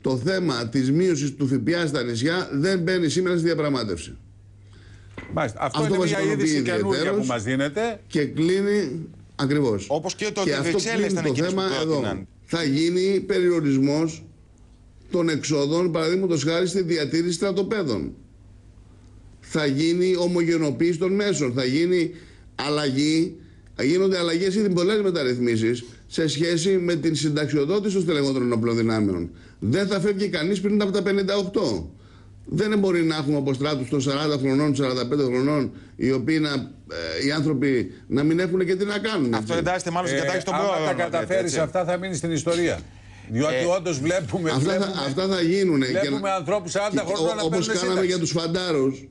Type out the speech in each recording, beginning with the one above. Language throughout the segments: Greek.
το θέμα της μείωσης του ΦΠΑ στα νησιά δεν μπαίνει σήμερα στη διαπραγμάτευση. Μάλιστα. Αυτό, Αυτό είναι μας μια ικανοποιεί είδηση καινούργια ιδιαιτέρως. που μας δίνεται. Και κλείνει ακριβώς. Όπως και το ότι οι αυτό Βρυξέλλες κλείνει ήταν το εκείνες θέμα που εδώ. πρότειναν. Θα γίνει περιορισμός των εξόδων, παραδείγματος χάρη στη διατήρηση στρατοπέδων. Θα γίνει ομογενοποίηση των μέσων. Θα γίνει αλλαγή. Θα γίνονται αλλαγές ήδη πολλές μεταρρυθμίσεις σε σχέση με την συνταξιοδότηση των στελεχών ενόπλων δυνάμεων. Δεν θα φεύγει κανείς πριν από τα 58. Δεν μπορεί να έχουμε αποστράτους των 40 χρονών, 45 χρονών, οι οποίοι να, ε, οι άνθρωποι να μην έχουν και τι να κάνουν. Αυτό έτσι. εντάσσεται μάλλον στην Ε, κατάξυση των άμα πρόοδων. τα να λέτε, καταφέρεις έτσι. αυτά θα μείνει στην ιστορία. Διότι Ε, όντως βλέπουμε, Αυτά, βλέπουμε, θα, αυτά θα γίνουν. βλέπουμε ανθρώπους 40 χρονών να Όπως παίρνουν κάναμε σύνταξη. για τους φαντάρους.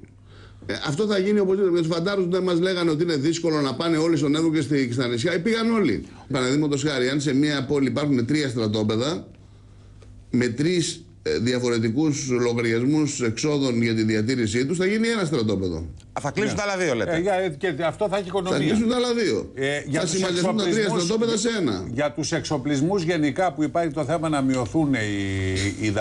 Ε, αυτό θα γίνει οπωσδήποτε. Για τους φαντάρους δεν μας λέγανε ότι είναι δύσκολο να πάνε όλοι στον Εύρο και στη- στα νησιά. Ε, Πήγαν όλοι. Παραδείγματος χάρη, αν σε μια πόλη υπάρχουν τρία στρατόπεδα με τρεις διαφορετικούς λογαριασμούς εξόδων για τη διατήρησή τους, θα γίνει ένα στρατόπεδο. Θα κλείσουν τα άλλα δύο, λέτε. Ε, για- και αυτό θα έχει Θα οικονομία. κλείσουν τα άλλα δύο. Ε, για θα τους συμμαζευτούν τα τρία εξοπλισμούς- στρατόπεδα σε ένα. Για τους εξοπλισμούς γενικά που υπάρχει το θέμα να μειωθούν οι, οι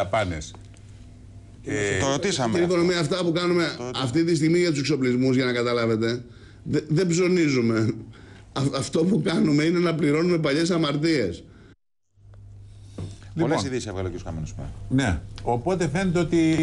δαπάνες. Το ρωτήσαμε. Κύριε Οικονομία, αυτά που κάνουμε αυτή τη στιγμή για τους εξοπλισμούς, για να καταλάβετε, δε- δεν ψωνίζουμε. Α- αυτό που κάνουμε είναι να πληρώνουμε παλιές αμαρτίες. Πολλές Λοιπόν. ειδήσεις έβγαλε ο κ. Καμένο. Ναι. Οπότε φαίνεται ότι